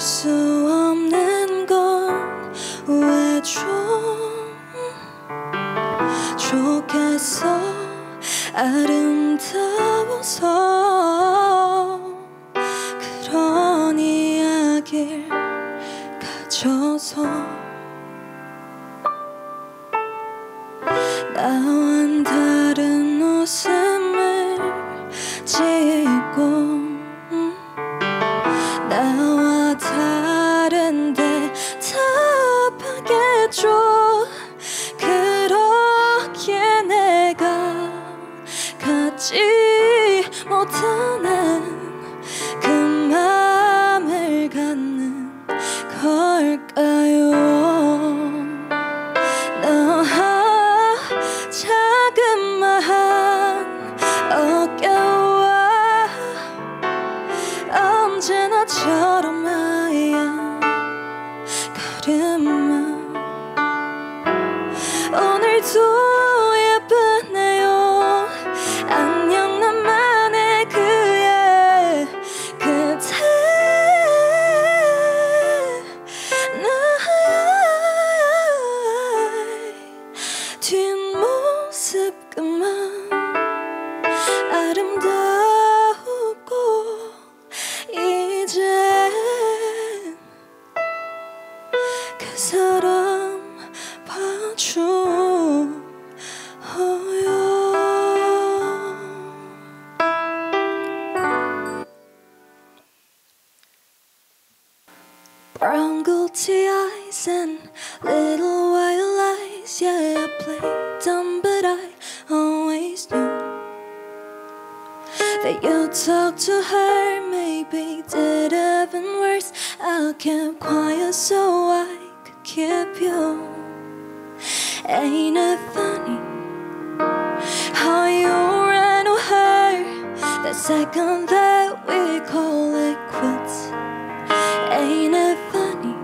볼수 없는 건 왜 좀 좋겠어 아름다워서 그런 이야기를 가져서 나와 다른 웃음 못하는 모습 그만 아름다우고 이제 그 사람 봐줘요 Brown goatee eyes and little white lies Yeah, I played that you talked to her, maybe did even worse. I kept quiet so I could keep you. Ain't it funny how you ran to her the second that we call it quits? Ain't it funny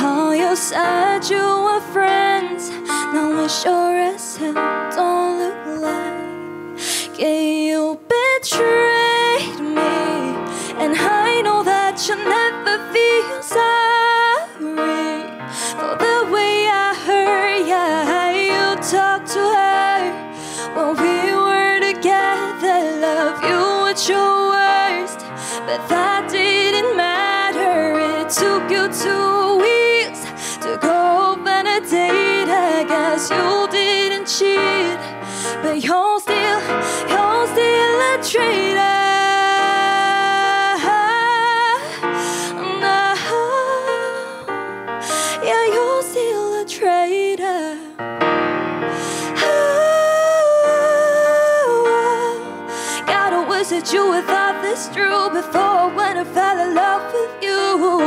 how you said you were friends? Now we sure as hell you never feel sorry for the way I hurt. Yeah, you talked to her when we were together. Love you at your worst, but that didn't matter. It took you two weeks to go on a date. I guess you didn't cheat, but you're still, that you would thought this through before when I fell in love with you.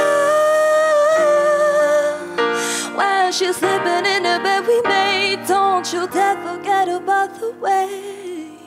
Ah, when she's sleeping in the bed we made, don't you dare forget about the way